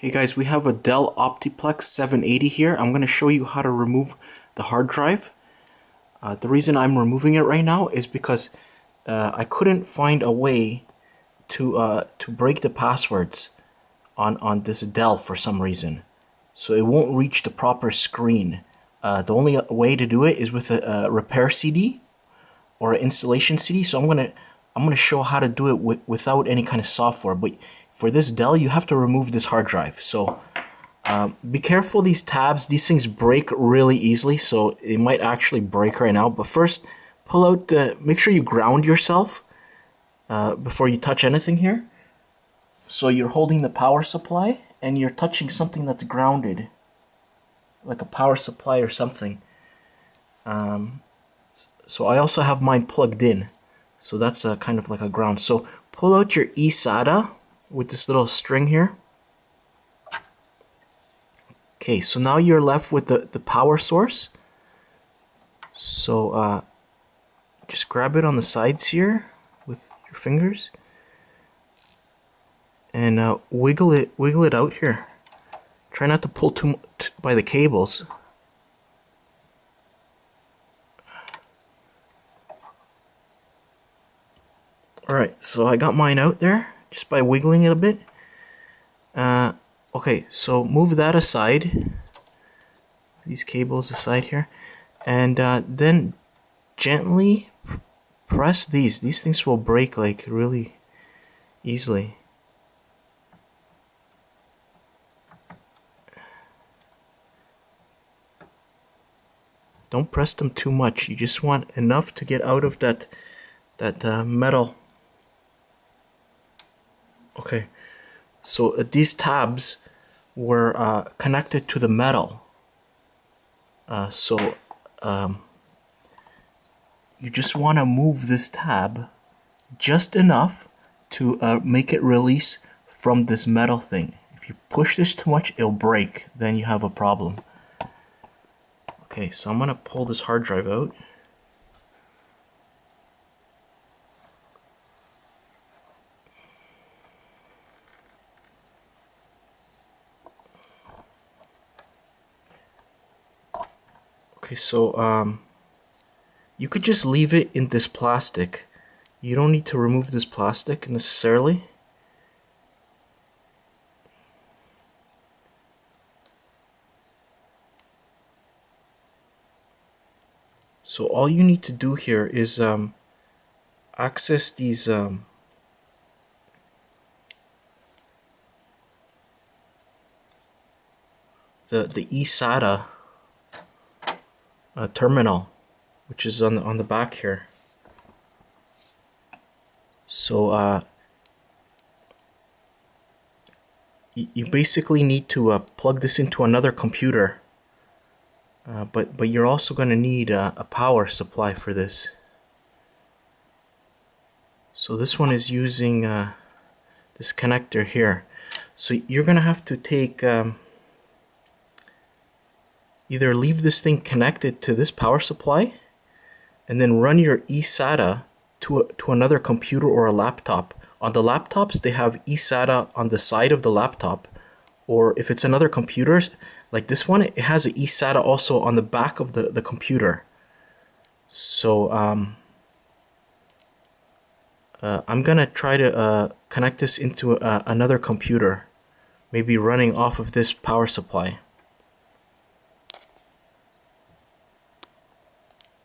Hey guys, we have a Dell Optiplex 780 here. I'm going to show you how to remove the hard drive. Uh, the reason I'm removing it right now is because uh, I couldn't find a way to uh, to break the passwords on, on this Dell for some reason. So it won't reach the proper screen. Uh, the only way to do it is with a, a repair CD or an installation CD. So I'm going to I'm going to show how to do it without any kind of software. But for this Dell, you have to remove this hard drive. So um, be careful these tabs. These things break really easily. So it might actually break right now. But first, pull out the, make sure you ground yourself uh, before you touch anything here. So you're holding the power supply and you're touching something that's grounded. Like a power supply or something. Um, so I also have mine plugged in. So that's a kind of like a ground. So pull out your eSATA with this little string here. Okay, so now you're left with the, the power source. So uh, just grab it on the sides here with your fingers and uh, wiggle it wiggle it out here. Try not to pull too much by the cables. Alright, so I got mine out there just by wiggling it a bit. Uh, okay, so move that aside. These cables aside here. And uh, then gently press these. These things will break like really easily. Don't press them too much. You just want enough to get out of that that uh, metal Okay, so uh, these tabs were uh, connected to the metal. Uh, so um, you just want to move this tab just enough to uh, make it release from this metal thing. If you push this too much, it'll break. Then you have a problem. Okay, so I'm going to pull this hard drive out. Okay, so um, you could just leave it in this plastic. You don't need to remove this plastic necessarily. So all you need to do here is um, access these um, the the eSATA uh, terminal, which is on the, on the back here. So uh, you basically need to uh, plug this into another computer. Uh, but but you're also going to need a, a, power supply for this. So this one is using uh, this connector here. So you're going to have to take um, either leave this thing connected to this power supply and then run your eSATA to, a, to another computer or a laptop. On the laptops, they have eSATA on the side of the laptop, or if it's another computer, like this one, it has an eSATA also on the back of the, the computer. So um, uh, I'm gonna try to uh, connect this into uh, another computer, maybe running off of this power supply.